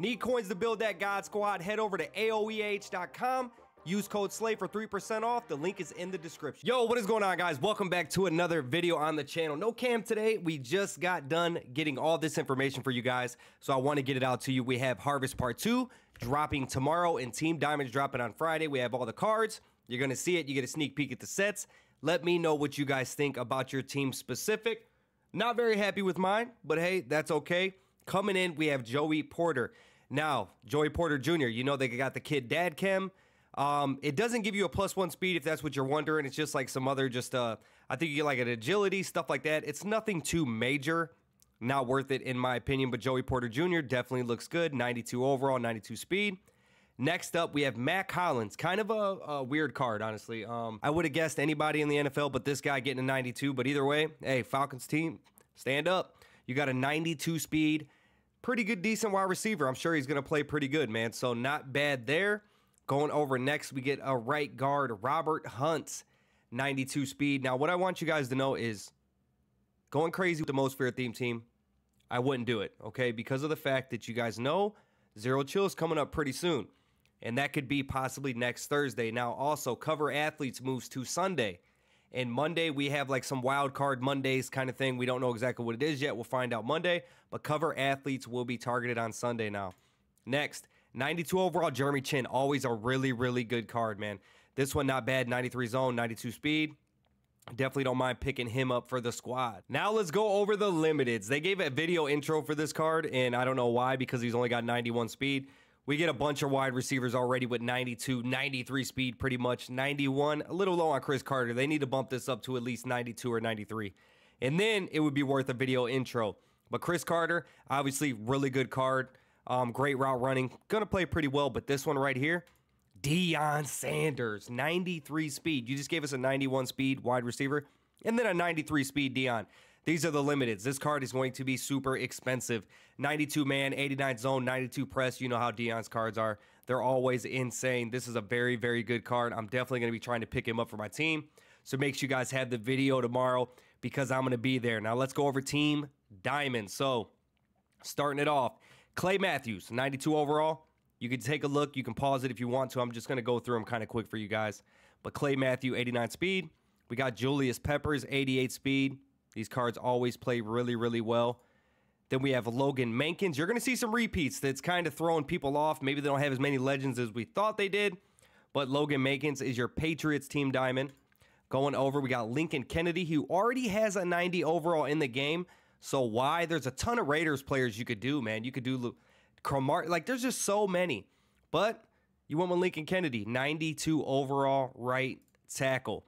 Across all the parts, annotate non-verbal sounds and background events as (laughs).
Need coins to build that God Squad? Head over to AOEAH.com. Use code SLAY for 3% off. The link is in the description. Yo, what is going on, guys? Welcome back to another video on the channel. No cam today. We just got done getting all this information for you guys, so I want to get it out to you. We have Harvest Part 2 dropping tomorrow and Team Diamonds dropping on Friday. We have all the cards. You're going to see it. You get a sneak peek at the sets. Let me know what you guys think about your team specific. Not very happy with mine, but hey, that's okay. Coming in, we have Joey Porter. Now, Joey Porter Jr., you know they got the kid Dad Chem. Um, it doesn't give you a plus one speed if that's what you're wondering. It's just like some other just uh I think you get like an agility, stuff like that. It's nothing too major. Not worth it in my opinion, but Joey Porter Jr. definitely looks good. 92 overall, 92 speed. Next up, we have Mack Hollins. Kind of a, a weird card, honestly. Um, I would have guessed anybody in the NFL, but this guy getting a 92. But either way, hey, Falcons team, stand up. You got a 92 speed. Pretty good, decent wide receiver. I'm sure he's going to play pretty good, man. So not bad there. Going over next, we get a right guard, Robert Hunt, 92 speed. Now, what I want you guys to know is going crazy with the most fear theme team, I wouldn't do it, okay? Because of the fact that you guys know Zero Chill is coming up pretty soon. And that could be possibly next Thursday. Now, also, Cover Athletes moves to Sunday. And Monday, we have like some wild card Mondays kind of thing. We don't know exactly what it is yet. We'll find out Monday. But Cover Athletes will be targeted on Sunday now. Next, 92 overall, Jeremy Chinn. Always a really, really good card, man. This one not bad. 93 zone, 92 speed. Definitely don't mind picking him up for the squad. Now let's go over the limiteds. They gave a video intro for this card, and I don't know why because he's only got 91 speed. We get a bunch of wide receivers already with 92, 93 speed, pretty much. 91, a little low on Cris Carter. They need to bump this up to at least 92 or 93. And then it would be worth a video intro. But Cris Carter, obviously, really good card. Um, great route running. Gonna play pretty well, but this one right here, Deion Sanders, 93 speed. You just gave us a 91 speed wide receiver, and then a 93 speed Deion. These are the limiteds. This card is going to be super expensive. 92 man, 89 zone, 92 press. You know how Deion's cards are. They're always insane. This is a very, very good card. I'm definitely going to be trying to pick him up for my team. So make sure you guys have the video tomorrow because I'm going to be there. Now let's go over Team Diamond. So starting it off, Clay Matthews, 92 overall. You can take a look. You can pause it if you want to. I'm just going to go through them kind of quick for you guys. But Clay Matthew, 89 speed. We got Julius Peppers, 88 speed. These cards always play really, really well. Then we have Logan Mankins. You're going to see some repeats that's kind of throwing people off. Maybe they don't have as many legends as we thought they did. But Logan Mankins is your Patriots team diamond. Going over, we got Lincoln Kennedy, who already has a 90 overall in the game. So why? There's a ton of Raiders players you could do, man. You could do Cromar, like there's just so many. But you went with Lincoln Kennedy, 92 overall right tackle.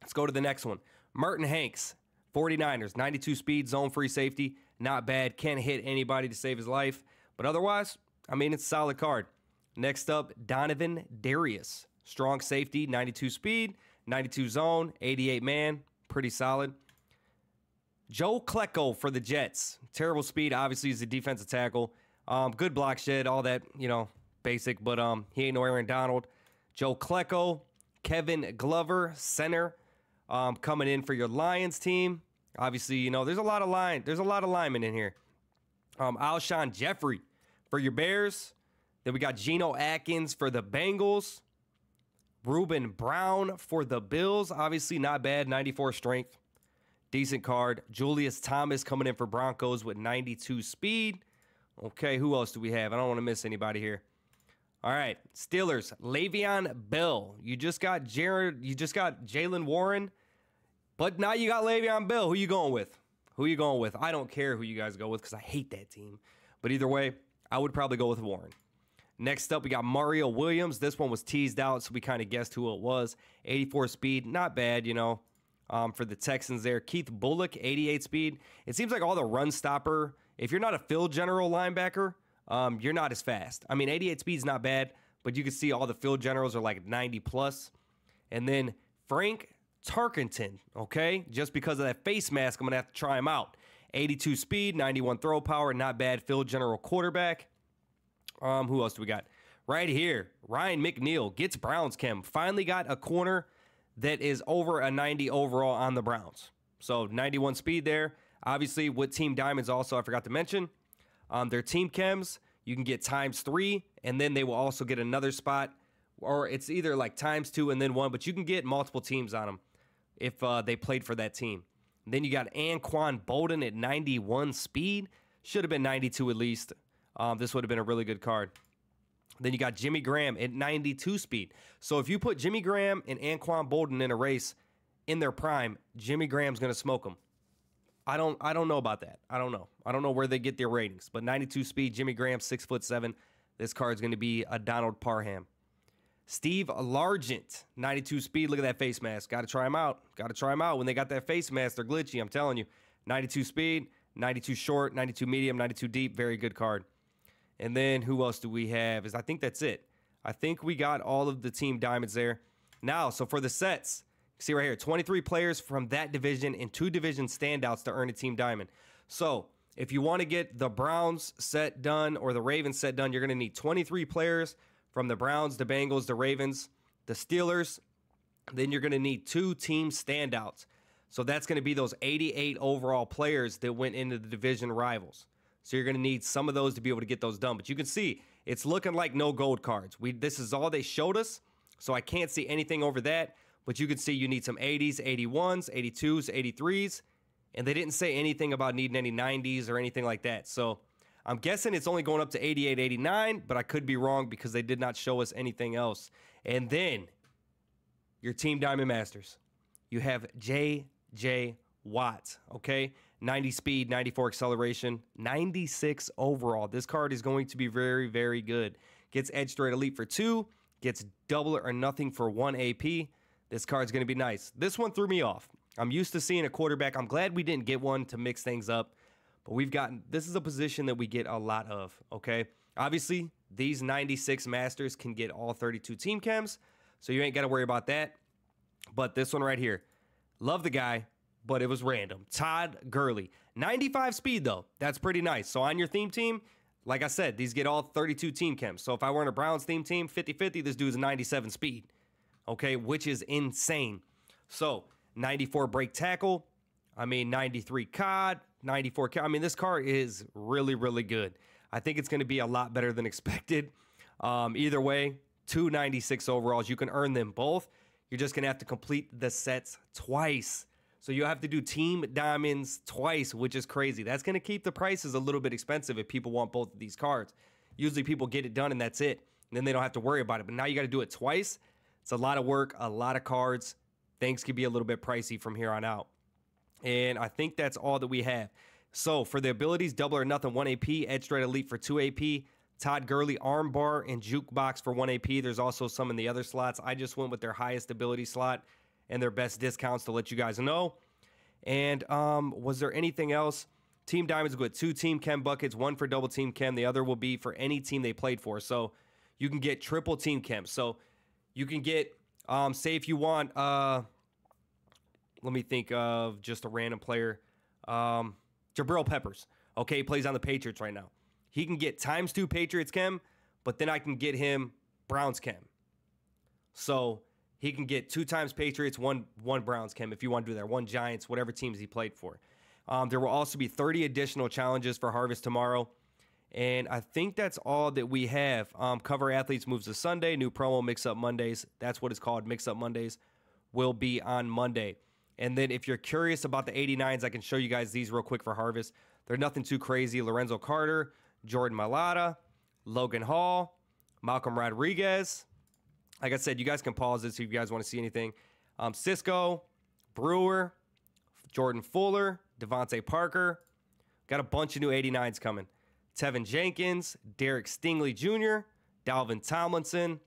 Let's go to the next one. Merton Hanks, 49ers, 92 speed, zone free safety. Not bad. Can't hit anybody to save his life. But otherwise, I mean, it's a solid card. Next up, Donovan Darius. Strong safety, 92 speed, 92 zone, 88 man. Pretty solid. Joe Klecko for the Jets. Terrible speed. Obviously, he's a defensive tackle. Um, good block shed, all that, you know, basic, but um, he ain't no Aaron Donald. Joe Klecko, Kevin Glover, center, um, coming in for your Lions team. Obviously, you know, there's a lot of line, there's a lot of linemen in here. Um, Alshon Jeffery for your Bears. Then we got Geno Atkins for the Bengals. Ruben Brown for the Bills. Obviously, not bad. 94 strength. Decent card. Julius Thomas coming in for Broncos with 92 speed. Okay, who else do we have? I don't want to miss anybody here. All right, Steelers, Le'Veon Bell. You just got Jared. You just got Jaylen Warren, but now you got Le'Veon Bell. Who you going with? Who you going with? I don't care who you guys go with because I hate that team. But either way, I would probably go with Warren. Next up, we got Mario Williams. This one was teased out, so we kind of guessed who it was. 84 speed, not bad, you know, um, for the Texans there. Keith Bulluck, 88 speed. It seems like all the run stopper, if you're not a field general linebacker, um, you're not as fast. I mean, 88 speed is not bad, but you can see all the field generals are like 90 plus. And then Frank Tarkenton, okay? Just because of that face mask, I'm going to have to try him out. 82 speed, 91 throw power, not bad field general quarterback. Um, who else do we got? Right here, Ryan McNeil gets Browns chem. Finally got a corner that is over a 90 overall on the Browns. So 91 speed there. Obviously, with Team Diamonds, also, I forgot to mention, um, their team chems, you can get times three, and then they will also get another spot, or it's either like times two and then one, but you can get multiple teams on them if uh, they played for that team. Then you got Anquan Boldin at 91 speed. Should have been 92 at least. Um, this would have been a really good card. Then you got Jimmy Graham at 92 speed. So if you put Jimmy Graham and Anquan Boldin in a race in their prime, Jimmy Graham's going to smoke them. I don't I don't know about that. I don't know. I don't know where they get their ratings. But 92 speed, Jimmy Graham, six foot seven. This card's going to be a Donald Parham. Steve Largent, 92 speed. Look at that face mask. Got to try him out. Got to try him out. When they got that face mask, they're glitchy. I'm telling you. 92 speed, 92 short, 92 medium, 92 deep. Very good card. And then who else do we have? Is I think that's it. I think we got all of the team diamonds there. Now, so for the sets, see right here, 23 players from that division and two division standouts to earn a team diamond. So if you want to get the Browns set done or the Ravens set done, you're going to need 23 players from the Browns, the Bengals, the Ravens, the Steelers. Then you're going to need two team standouts. So that's going to be those 88 overall players that went into the division rivals. So you're going to need some of those to be able to get those done. But you can see it's looking like no gold cards. We this is all they showed us, so I can't see anything over that. But you can see you need some 80s, 81s, 82s, 83s, and they didn't say anything about needing any 90s or anything like that. So I'm guessing it's only going up to 88, 89, but I could be wrong because they did not show us anything else. And then your Team Diamond Masters. You have J.J. Watt, okay? 90 speed, 94 acceleration, 96 overall. This card is going to be very, very good. Gets Edge Threat Elite for two, gets double or nothing for one AP. This card's going to be nice. This one threw me off. I'm used to seeing a quarterback. I'm glad we didn't get one to mix things up, but we've gotten this is a position that we get a lot of, okay? Obviously, these 96 Masters can get all 32 team chems, so you ain't got to worry about that. But this one right here, love the guy, but it was random. Todd Gurley. 95 speed, though. That's pretty nice. So on your theme team, like I said, these get all 32 team chems. So if I were in a Browns theme team, 50 50, this dude's 97 speed. Okay, which is insane. So 94 break tackle. I mean, 93 COD, 94. I mean, this car is really, really good. I think it's going to be a lot better than (laughs) expected. Um, either way, 296 overalls. You can earn them both. You're just going to have to complete the sets twice. So you have to do team diamonds twice, which is crazy. That's going to keep the prices a little bit expensive if people want both of these cards. Usually people get it done and that's it. And then they don't have to worry about it. But now you got to do it twice. It's a lot of work, a lot of cards. Things could be a little bit pricey from here on out. And I think that's all that we have. So for the abilities, double or nothing, 1 AP, Edge Threat Elite for 2 AP, Todd Gurley armbar and jukebox for 1 AP. There's also some in the other slots. I just went with their highest ability slot and their best discounts to let you guys know. And um, was there anything else? Team Diamonds with two team chem buckets, one for double team chem, the other will be for any team they played for. So you can get triple team chem. So you can get, um, say, if you want, uh, let me think of just a random player, um, Jabril Peppers. Okay, he plays on the Patriots right now. He can get times two Patriots chem, but then I can get him Browns chem. So he can get two times Patriots, one one Browns, chem, if you want to do that, one Giants, whatever teams he played for. Um, there will also be 30 additional challenges for Harvest tomorrow. And I think that's all that we have. Um, Cover Athletes moves to Sunday. New promo Mix Up Mondays. That's what it's called. Mix Up Mondays will be on Monday. And then if you're curious about the 89s, I can show you guys these real quick for Harvest. They're nothing too crazy. Lorenzo Carter, Jordan Mailata, Logan Hall, Malcolm Rodriguez, like I said, you guys can pause this if you guys want to see anything. Um, Cisco, Brewer, Jordan Fuller, DeVante Parker. Got a bunch of new 89s coming. Teven Jenkins, Derek Stingley Jr., Dalvin Tomlinson,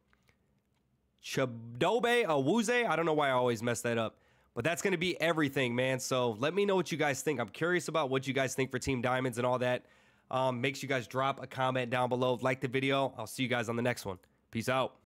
Chidobe Awuzie. I don't know why I always mess that up. But that's going to be everything, man. So let me know what you guys think. I'm curious about what you guys think for Team Diamonds and all that. Um, make sure you guys drop a comment down below. Like the video. I'll see you guys on the next one. Peace out.